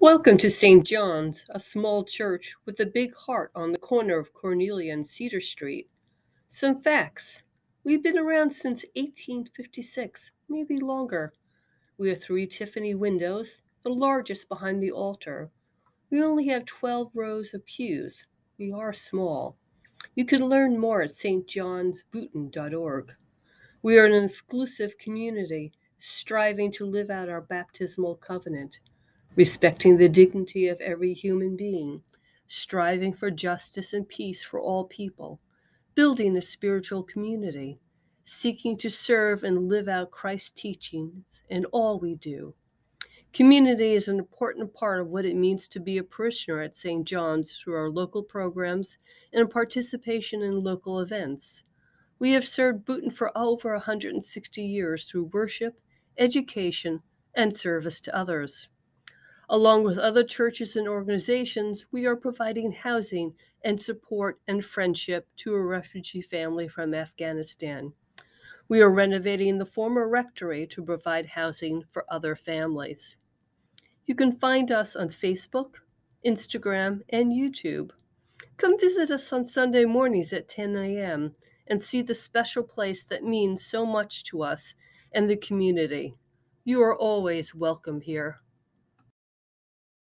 Welcome to St. John's, a small church with a big heart on the corner of Cornelia and Cedar Street. Some facts. We've been around since 1856, maybe longer. We have three Tiffany windows, the largest behind the altar. We only have 12 rows of pews. We are small. You can learn more at stjohnsboonton.org. We are an exclusive community, striving to live out our baptismal covenant respecting the dignity of every human being, striving for justice and peace for all people, building a spiritual community, seeking to serve and live out Christ's teachings in all we do. Community is an important part of what it means to be a parishioner at St. John's through our local programs and participation in local events. We have served Boonton for over 160 years through worship, education, and service to others. Along with other churches and organizations, we are providing housing and support and friendship to a refugee family from Afghanistan. We are renovating the former rectory to provide housing for other families. You can find us on Facebook, Instagram, and YouTube. Come visit us on Sunday mornings at 10 a.m. and see the special place that means so much to us and the community. You are always welcome here.